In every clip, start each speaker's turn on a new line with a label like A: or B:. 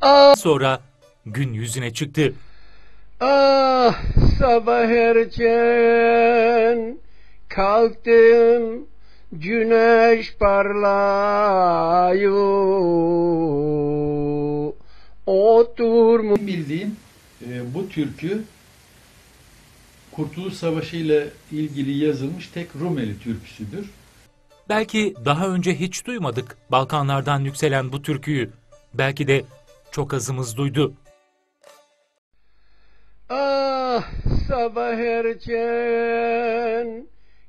A: Ah,
B: Sonra gün yüzüne çıktı.
A: ah sabah erken kalktım güneş parlıyor oturmuş
C: Bildiğim e, bu türkü Kurtuluş Savaşı ile ilgili yazılmış tek Rumeli türküsüdür.
B: Belki daha önce hiç duymadık Balkanlardan yükselen bu türküyü. Belki de çok azımız duydu.
A: Ah sabah erken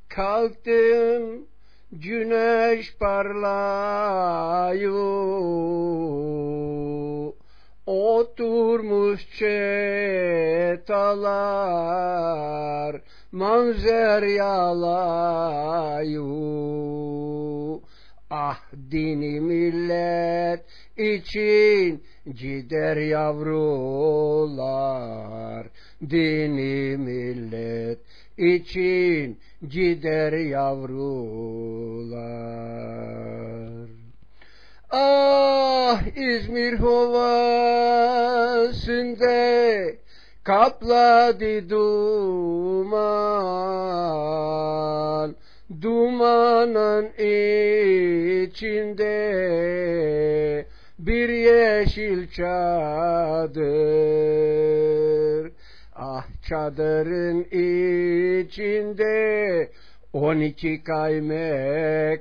A: kalktım güneş parlıyor oturmuş çetalar manzer yalıyor Ah dini millet için gider yavrular. Dini millet için gider yavrular. Ah İzmir Hovası'nda kapladı duman Dumanın içinde bir yeşil çadır. Ah çadırın içinde on iki kaymakam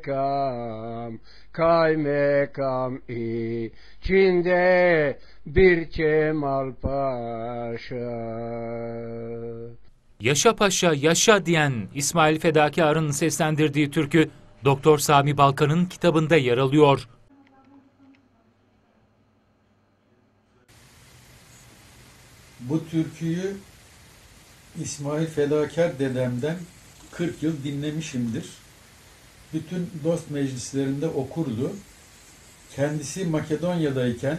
A: Kaymakam içinde bir Kemal Paşa
B: Yaşa Paşa yaşa diyen İsmail Fedakar'ın seslendirdiği türkü Doktor Sami Balkan'ın kitabında yer alıyor.
C: Bu türküyü İsmail Fedakar dedemden 40 yıl dinlemişimdir. Bütün dost meclislerinde okurdu. Kendisi Makedonya'dayken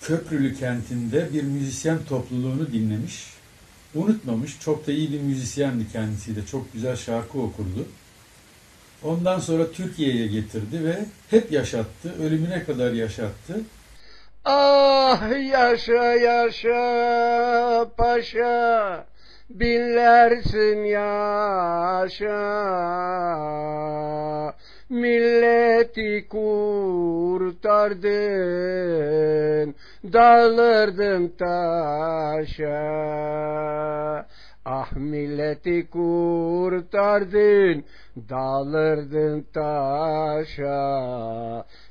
C: Köprülü kentinde bir müzisyen topluluğunu dinlemiş. Unutmamış. Çok da iyi bir müzisyendi kendisi de. Çok güzel şarkı okurdu. Ondan sonra Türkiye'ye getirdi ve hep yaşattı. Ölümüne kadar yaşattı.
A: Ah yaşa yaşa paşa binlersin yaşa milleti kurtardın dağlardın taşa Ah milleti kurtardın, dağlardın taşa.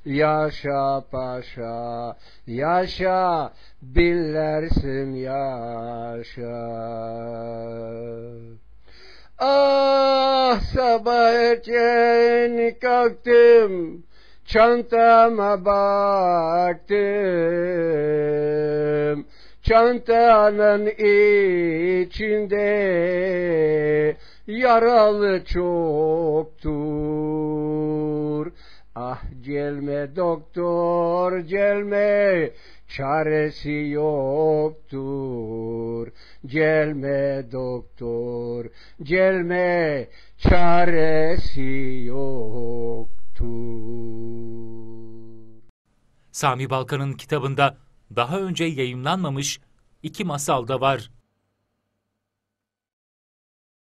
A: Yaşa paşa, yaşa, binlersin yaşa. Ah sabah erken kalktım, çantama baktım. Çantanın içinde yaralı çoktur. Ah gelme doktor gelme çaresi yoktur. Gelme doktor gelme çaresi yoktur.
B: Sami Balkan'ın kitabında daha önce yayımlanmamış iki masal da var.